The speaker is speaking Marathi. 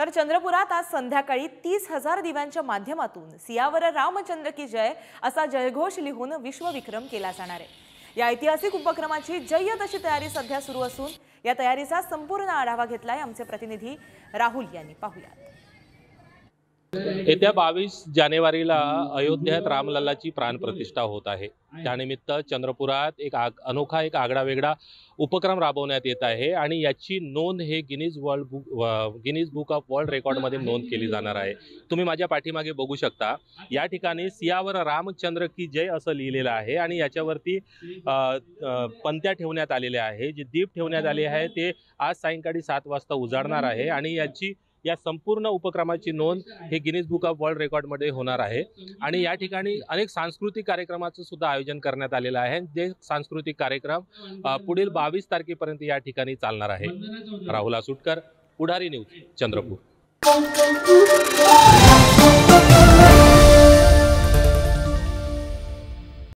तर चंद्रपुरात आज संध्याकाळी तीस हजार दिव्यांच्या माध्यमातून सियावर रामचंद्र की जय असा जयघोष लिहून विश्वविक्रम केला जाणार आहे. या ऐतिहासिक उपक्रमाची जय्यत अशी तयारी सध्या सुरू असून या तयारीचा संपूर्ण आढावा घेतलाय आमचे प्रतिनिधी राहुल यांनी. पाहुयात. येत्या बावीस जानेवारीला अयोध्येत रामलल्लाची प्राणप्रतिष्ठा होत आहे. त्यानिमित्त चंद्रपुरात एक आग अनोखा एक आगडा वेगळा उपक्रम राबवण्यात येत आहे आणि याची नोंद हे Guinness world book Guinness book of world रेकॉर्डमध्ये नोंद केली जाणार आहे. तुम्ही माझ्या पाठीमागे बघू शकता. या ठिकाणी सियावर रामचंद्र की जय असं लिहिलेलं आहे आणि याच्यावरती पंत्या ठेवण्यात आलेल्या आहे. जे दीप ठेवण्यात आले आहे ते आज सायंकाळी सात वाजता उजाडणार आहे आणि याची या संपूर्ण उपक्रमाची नोंद हे गिनीज बुक ऑफ वर्ल्ड रेकॉर्डमध्ये होणार आहे. आणि या ठिकाणी अनेक सांस्कृतिक कार्यक्रमाचं सुद्धा आयोजन करण्यात आलेलं आहे. जे सांस्कृतिक कार्यक्रम पुढील बावीस तारखेपर्यंत या ठिकाणी चालणार आहे. राहुल सुटकर पुढारी न्यूज चंद्रपूर.